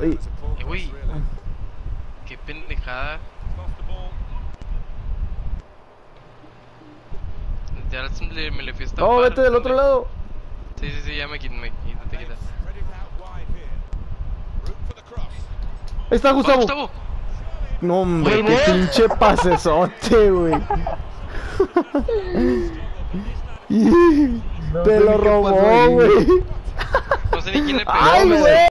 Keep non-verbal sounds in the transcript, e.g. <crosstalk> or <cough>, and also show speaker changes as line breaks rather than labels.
Uy,
Eh, güey. Qué pendejada. Ya le- me le fui a estampar.
no, vete del otro lado.
Sí, sí, sí, ya me quito, me quito, te quitas.
Ahí está Gustavo.
Gustavo!
No, hombre, qué
no.
pinche pasesote, güey. <laughs> <laughs> Te lo robó, güey.
No sé ni quién le pegó.
Ay, güey.